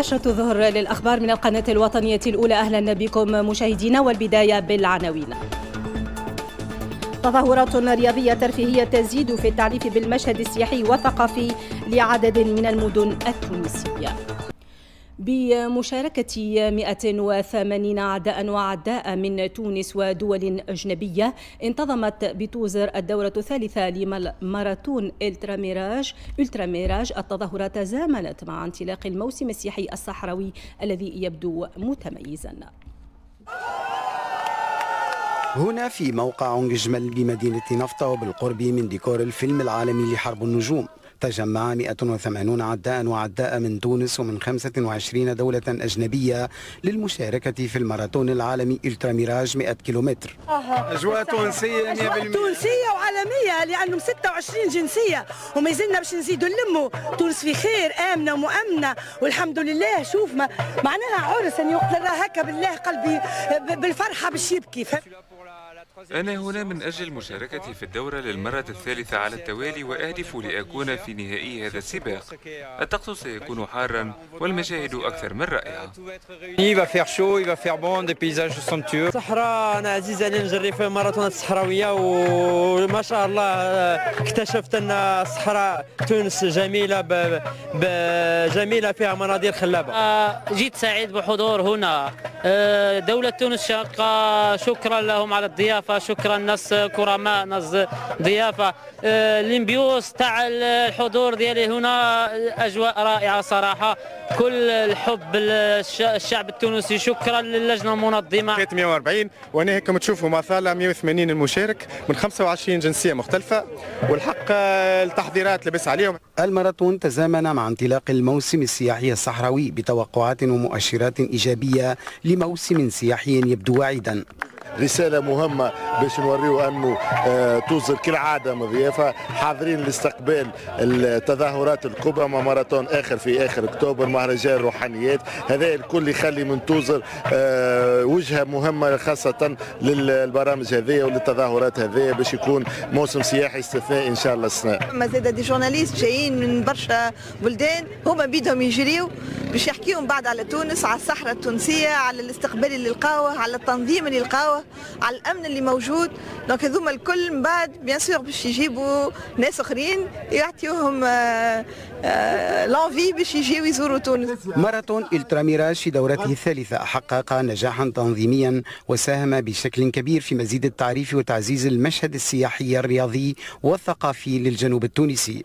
نشرة ظهر للأخبار من القناة الوطنية الأولى. أهلا بكم مشاهدينا والبداية بالعناوين. تظاهرات رياضية ترفيهية تزيد في التعريف بالمشهد السياحي والثقافي لعدد من المدن التونسية. بمشاركة 180 عداء وعداء من تونس ودول أجنبية انتظمت بتوزر الدورة الثالثة لماراثون الترا ميراج Ultra Mirage التظاهرات تزامنت مع انطلاق الموسم السياحي الصحراوي الذي يبدو متميزا. هنا في موقع جمل بمدينة نفطة وبالقرب من ديكور الفيلم العالمي لحرب النجوم. تجمع 180 عداء وعداء من تونس ومن 25 دولة أجنبية للمشاركة في الماراثون العالمي Ultra Mirage 100 كيلومتر أجواء تونسية 100% تونسية وعالمية لأنه 26 جنسية. وما زلنا باش نزيدوا نلموا. تونس في خير آمنة ومؤمنة. والحمد لله شوف ما معناها عرس أن يقتل هكا بالله قلبي بالفرحة باش يبكي. أنا هنا من أجل مشاركتي في الدورة للمرة الثالثة على التوالي وأهدف لأكون في نهائي هذا السباق. الطقس سيكون حارا والمشاهد أكثر من رائعة. صحراء أنا عزيز علي نجري في الماراثونات الصحراوية وما شاء الله اكتشفت أن الصحراء تونس جميلة ب... ب... جميلة فيها مناظر خلابة. آه، جيت سعيد بحضور هنا. آه، دولة تونس شقيقة شكرا لهم على الضيافة. شكرا ناس كرماء ناس ضيافة. آه، ال ambiance تاع الحضور ديالي هنا أجواء رائعة صراحة. كل الحب الشعب التونسي شكرا للجنة المنظمة. 140 وأنا هيك تشوفوا مثلا 180 المشارك من 25 جنسية مختلفة والحق التحضيرات لبس عليهم. الماراثون تزامن مع انطلاق الموسم السياحي الصحراوي بتوقعات ومؤشرات إيجابية لموسم سياحي يبدو واعدا. رسالة مهمة باش نوريو أنه آه، توزر كالعادة مضيافة حاضرين لاستقبال التظاهرات الكبرى مع ماراثون آخر في آخر أكتوبر مهرجان روحانيات. هذا الكل يخلي من توزر آه، وجهة مهمة خاصة للبرامج هذه وللتظاهرات هذه باش يكون موسم سياحي استثنائي إن شاء الله السنة ما زاد des journalistes جايين من برشا بلدان هما بيدهم يجريوا باش يحكيهم بعد على تونس على الصحراء التونسية على الاستقبال اللي لقاوه على التنظيم اللي لقاوه. على الأمن اللي موجود. donc هذوما الكل من بعد bien sûr باش يجيبوا ناس آخرين يعطيوهم l'envie باش يجيو يزوروا تونس. ماراثون Ultra Mirage في دورته الثالثة حقق نجاحا تنظيميا وساهم بشكل كبير في مزيد التعريف وتعزيز المشهد السياحي الرياضي والثقافي للجنوب التونسي.